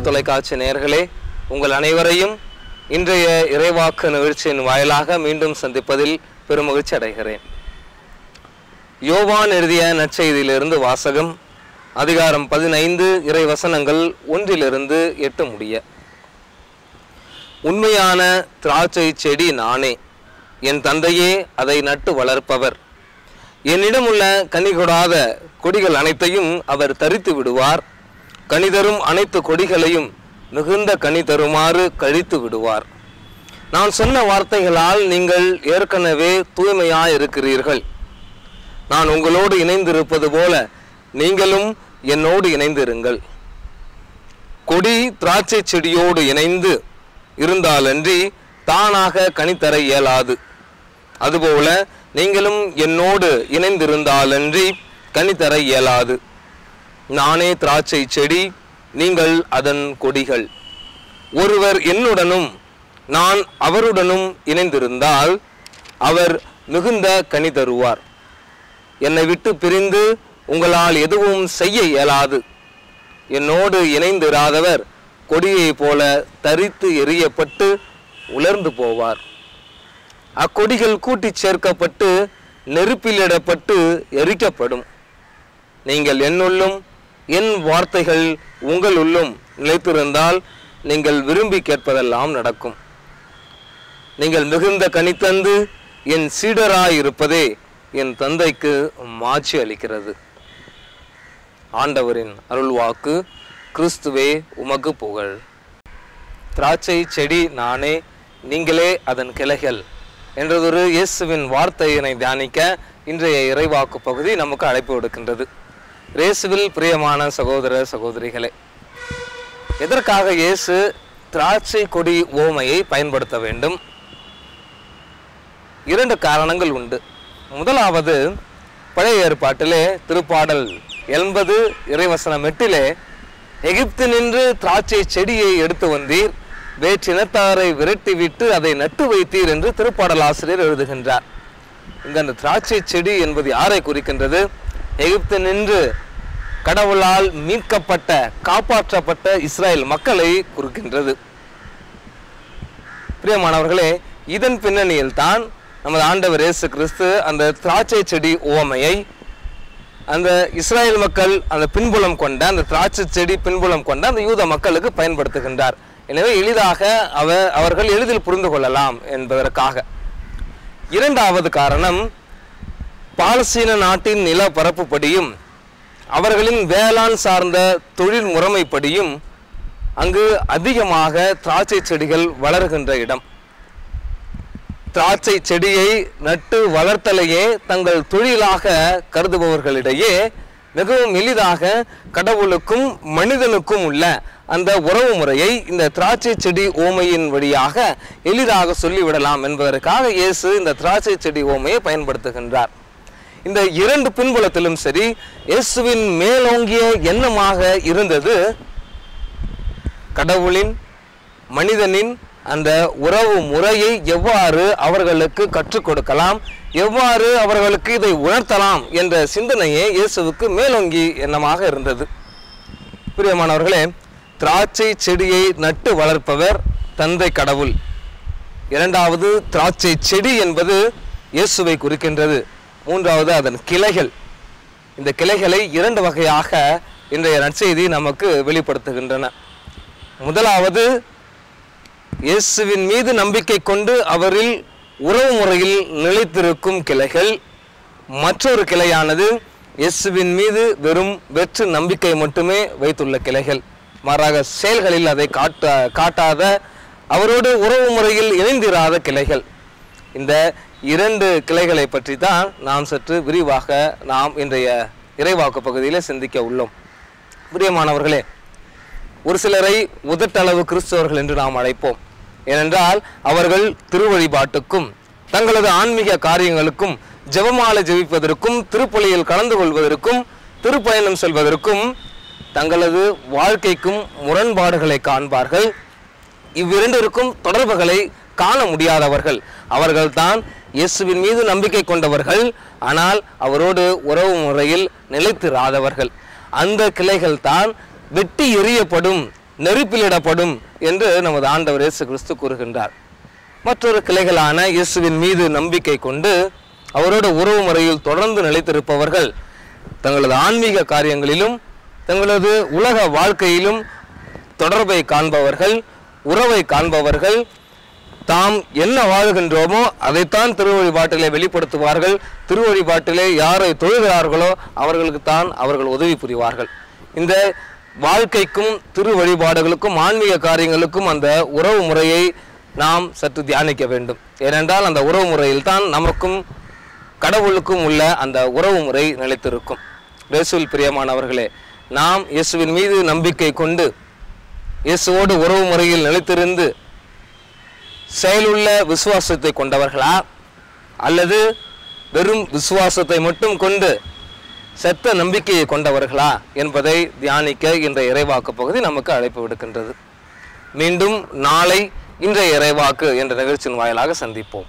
தொலைக்காட்சி நேயர்களே உங்கள் அனைவரையும் இன்றைய இறைவாக்கு நிகழ்ச்சியின் வாயிலாக மீண்டும் சந்திப்பதில் பெருமகிழ்ச்சி அடைகிறேன். யோவான் எழுதிய நற்செய்தியிலிருந்து வாசகம் அதிகாரம் பதினைந்து இறை வசனங்கள் ஒன்றிலிருந்து எட்டு முடிய. உண்மையான திராட்சை செடி நானே என் தந்தையே அதை நட்டு வளர்ப்பவர். என்னிடமுள்ள உள்ள கொடாத கொடிகள் அனைத்தையும் அவர் தரித்து விடுவார். கணிதரும் அனைத்து கொடிகளையும் மிகுந்த கனி தருமாறு கழித்து விடுவார். நான் சொன்ன வார்த்தைகளால் நீங்கள் ஏற்கனவே தூய்மையாக இருக்கிறீர்கள் நான் உங்களோடு இணைந்திருப்பது போல நீங்களும் என்னோடு இணைந்திருங்கள். கொடி திராட்சை செடியோடு இணைந்து இருந்தாலன்றி தானாக கனித்தர இயலாது. அதுபோல நீங்களும் என்னோடு இணைந்திருந்தாலன்றி கனித்தர இயலாது. நானே திராட்சை செடி நீங்கள் அதன் கொடிகள். ஒருவர் என்னுடனும் நான் அவருடனும் இணைந்திருந்தால் அவர் மிகுந்த கனி தருவார். என்னை விட்டு பிரிந்து உங்களால் எதுவும் செய்ய இயலாது. என்னோடு இணைந்திராதவர் கொடியைப் போல தரித்து எறியப்பட்டு உலர்ந்து போவார். அக்கொடிகள் கூட்டிச் சேர்க்கப்பட்டு நெருப்பிலிடப்பட்டு எரிக்கப்படும். நீங்கள் என்னுள்ளும் என் வார்த்தைகள் உங்கள் உள்ளும் நிலைத்திருந்தால் நீங்கள் விரும்பி கேட்பதெல்லாம் நடக்கும். நீங்கள் மிகுந்த கனித்தந்து என் சீடராயிருப்பதே என் தந்தைக்கு மாட்சி அளிக்கிறது. ஆண்டவரின் அருள்வாக்கு கிறிஸ்துவே உமக்கு புகழ். திராட்சை செடி நானே நீங்களே அதன் கிளைகள் என்றதொரு இயேசுவின் வார்த்தையினை தியானிக்க இன்றைய இறைவாக்கு பகுதி நமக்கு அழைப்பு விடுக்கின்றது. இயேசுவில் பிரியமான சகோதர சகோதரிகளே எதற்காக இயேசு திராட்சை கொடி ஓமையை பயன்படுத்த வேண்டும்? இரண்டு காரணங்கள் உண்டு. முதலாவது பழைய ஏற்பாட்டிலே திருப்பாடல் எண்பது இறைவசனம் எட்டிலே எகிப்து நின்று திராட்சை செடியை எடுத்து வந்தீர் வேற்றினத்தாரை விரட்டிவிட்டு அதை நட்டு வைத்தீர் என்று திருப்பாடல் ஆசிரியர் எழுதுகின்றார். இங்கு அந்த திராட்சை செடி என்பது யாரை குறிக்கின்றது? எகிப்து நின்று கடவுளால் மீட்கப்பட்ட காப்பாற்றப்பட்ட இஸ்ரேல் மக்களை குறிக்கின்றது. பிரியமானவர்களே இதன் பின்னணியில் தான் நமது ஆண்டவர் இயேசு கிறிஸ்து அந்த திராட்சை செடி உவமையை அந்த இஸ்ரேல் மக்கள் அந்த பின்புலம் கொண்ட அந்த திராட்சை செடி பின்புலம் கொண்ட அந்த யூத மக்களுக்கு பயன்படுத்துகின்றார். எனவே எளிதாக அவ அவர்கள் எளிதில் புரிந்து கொள்ளலாம் என்பதற்காக. இரண்டாவது காரணம் பாலஸ்தீன நாட்டின் நில பரப்புப்படியும் அவர்களின் வேளாண் சார்ந்த தொழில் முறைமைப்படியும் அங்கு அதிகமாக திராட்சை செடிகள் வளர்கின்ற இடம். திராட்சை செடியை நட்டு வளர்த்தலையே தங்கள் தொழிலாக கருதுபவர்களிடையே மிகவும் எளிதாக கடவுளுக்கும் மனிதனுக்கும் உள்ள அந்த உறவு முறையை இந்த திராட்சை செடி ஓமையின் வழியாக எளிதாக சொல்லிவிடலாம் என்பதற்காக இயேசு இந்த திராட்சை செடி ஓமையை பயன்படுத்துகின்றார். இந்த இரண்டு பின்புலத்திலும் சரி இயேசுவின் மேலோங்கிய எண்ணமாக இருந்தது கடவுளின் மனிதனின் அந்த உறவு முறையை எவ்வாறு அவர்களுக்கு கற்றுக் கொடுக்கலாம் எவ்வாறு அவர்களுக்கு இதை உணர்த்தலாம் என்ற சிந்தனையே இயேசுவுக்கு மேலோங்கி எண்ணமாக இருந்தது. பிரியமானவர்களே திராட்சை செடியை நட்டு வளர்ப்பவர் தந்தை கடவுள். இரண்டாவது திராட்சை செடி என்பது இயேசுவை குறிக்கின்றது. மூன்றாவது அதன் கிளைகள். இந்த கிளைகளை இரண்டு வகையாக இன்றைய நற்செய்தி நமக்கு வெளிப்படுத்துகின்றன. முதலாவது இயேசுவின் மீது நம்பிக்கை கொண்டு அவரில் உறவு முறையில் நிலைத்திருக்கும் கிளைகள். மற்றொரு கிளையானது இயேசுவின் மீது வெறும் வெற்று நம்பிக்கை மட்டுமே வைத்துள்ள கிளைகள். மாறாக செயல்களில் அதை காட்ட காட்டாத அவரோடு உறவு முறையில் இணைந்திராத கிளைகள். இந்த இரண்டு கிளைகளை பற்றி தான் நாம் சற்று விரிவாக நாம் இன்றைய இறைவாக்கு பகுதியில் சிந்திக்க உள்ளோம். பிரியமானவர்களே ஒரு சிலரை உதட்டளவு கிறிஸ்தவர்கள் என்று நாம் அழைப்போம். ஏனென்றால் அவர்கள் திருவழிபாட்டுக்கும் தங்களது ஆன்மீக காரியங்களுக்கும் ஜெபமாலை ஜெபிப்பதற்கும் திருப்பலியில் கலந்து கொள்வதற்கும் திருப்பயணம் செல்வதற்கும் தங்களது வாழ்க்கைக்கும் முரண்பாடுகளை காண்பார்கள். இவ்விரண்டிற்கும் தொடர்புகளை காண முடியாதவர்கள். அவர்கள்தான் இயேசுவின் மீது நம்பிக்கை கொண்டவர்கள் ஆனால் அவரோடு உறவு முறையில் நிலைத்திராதவர்கள். அந்த கிளைகள் தான் வெட்டி எறியப்படும் நெருப்பிலிடப்படும் என்று நமது ஆண்டவர் இயேசு கிறிஸ்து கூறுகின்றார். மற்றொரு கிளைகளான இயேசுவின் மீது நம்பிக்கை கொண்டு அவரோட உறவு முறையில் தொடர்ந்து நிலைத்திருப்பவர்கள் தங்களது ஆன்மீக காரியங்களிலும் தங்களது உலக வாழ்க்கையிலும் தொடர்பை காண்பவர்கள் உறவை காண்பவர்கள் தாம் என்ன வாழ்கின்றோமோ அதைத்தான் திருவழிபாட்டிலே வெளிப்படுத்துவார்கள். திருவழிபாட்டிலே யாரை தொழுகிறார்களோ அவர்களுக்கு தான் அவர்கள் உதவி புரிவார்கள். இந்த வாழ்க்கைக்கும் திரு வழிபாடுகளுக்கும் ஆன்மீக காரியங்களுக்கும் அந்த உறவு முறையை நாம் சற்று தியானிக்க வேண்டும். ஏனென்றால் அந்த உறவு முறையில் தான் நமக்கும் கடவுளுக்கும் உள்ள அந்த உறவு முறை நிலைத்திருக்கும். இயேசுவில் பிரியமானவர்களே நாம் இயேசுவின் மீது நம்பிக்கை கொண்டு இயேசுவோடு உறவு முறையில் நிலைத்திருந்து செயலுள்ள விசுவாசத்தை கொண்டவர்களா? அல்லது வெறும் விசுவாசத்தை மட்டும் கொண்டு செத்த நம்பிக்கையை கொண்டவர்களா என்பதை தியானிக்க இந்த இறைவாக்கு பகுதி நமக்கு அழைப்பு விடுக்கின்றது. மீண்டும் நாளை இன்றைய இறைவாக்கு என்ற நிகழ்ச்சியின் வாயிலாக சந்திப்போம்.